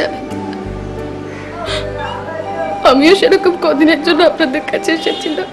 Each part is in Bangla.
চলে যাবে। আমিও সেরকম কদিনের জন্য আপনাদের কাছে এসেছিলাম।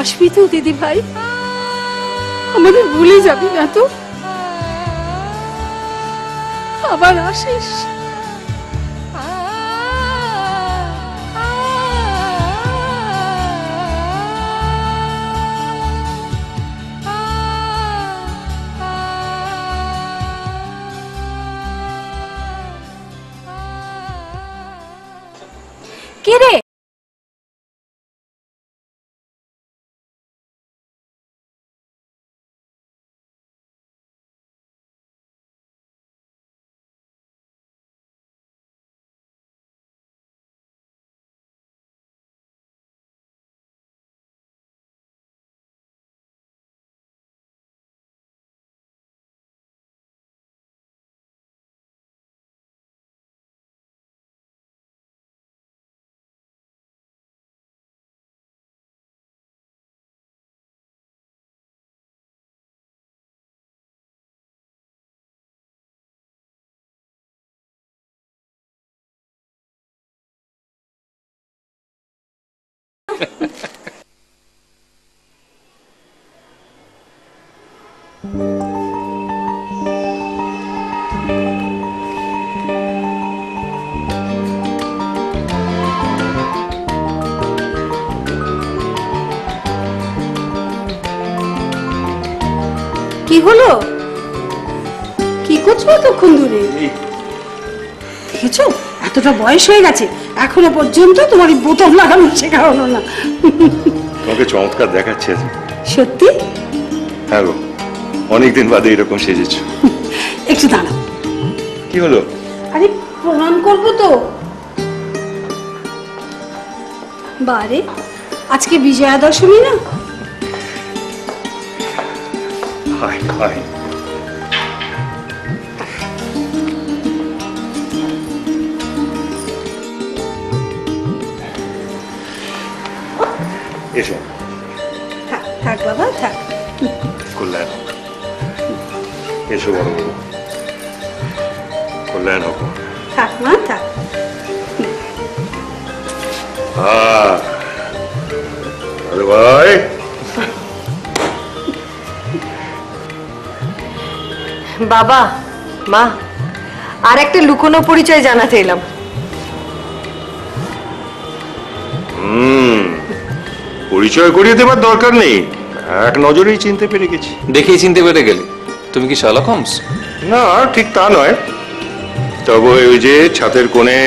আসবি তো দিদি ভাই। আমাদের ভুলে যাবি না তো। আবার আসিস। কে রে? কি হলো? কি করছ এতক্ষণ ধরে? দেখেছ? এতটা বয়স হয়ে গেছে এখনও পর্যন্ত তোমার এই বোতাম লাগানো শেখা হলো না। তোমাকে চমৎকার দেখাচ্ছে। সত্যি? হ্যাঁ গো অনেকদিন বাদে এরকম সেজেছো। একটু দাঁড়াও। কি হলো? আরে প্রণাম করব তো। বারে আজকে বিজয়া দশমী না? হাই হাই এসো। থাক থাক বাবা থাক। কল্যাণ এসো বড় বড় কল্যাণ হোক। থাক মা থাক। আরে ভাই। বাবা মা আর একটা লুকোনো পরিচয় জানাতে এলাম। হুম। পরিচয় করিয়ে দেবার দরকার নেই। এক নজরেই চিনতে পেরে গেছি। দেখেই চিনতে পেরে গেলে। তুমি কি শার্লক হোমস না ঠিক তা নয়। তবে ওই যে ছাতের কোণে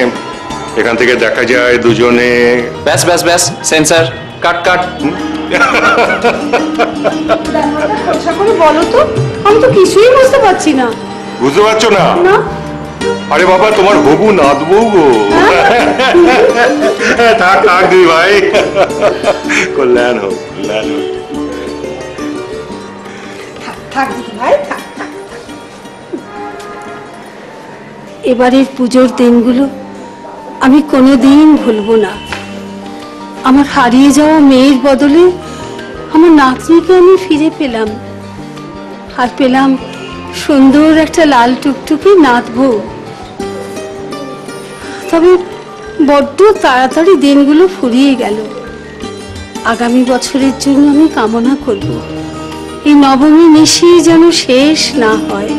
এখান থেকে দেখা যায় দুজনে ব্যাস ব্যাস ব্যাস সেন্সার কাট কাট। বলো তো। আমি তো কিছুই বুঝতে পারছি না। বুঝতে পারছ না? না। আরে বাবা তোমার হবু নাথ বউ গো। থাক থাক দিদি ভাই। কল্যাণ হোক কল্যাণ হোক। থাক থাক দিদি ভাই থাক থাক থাক। এবারের পুজোর দিনগুলো আমি কোনোদিন ভুলবো না। আমার হারিয়ে যাওয়া মেয়ের বদলে আমার নাতনিকে আমি ফিরে পেলাম। আর পেলাম সুন্দর একটা লাল টুকটুকি বউ তবে বড্ড তাড়াতাড়ি দিনগুলো ফুরিয়ে গেল। আগামী বছরের জন্য আমি কামনা করব এই নবমী নিশি যেন শেষ না হয়।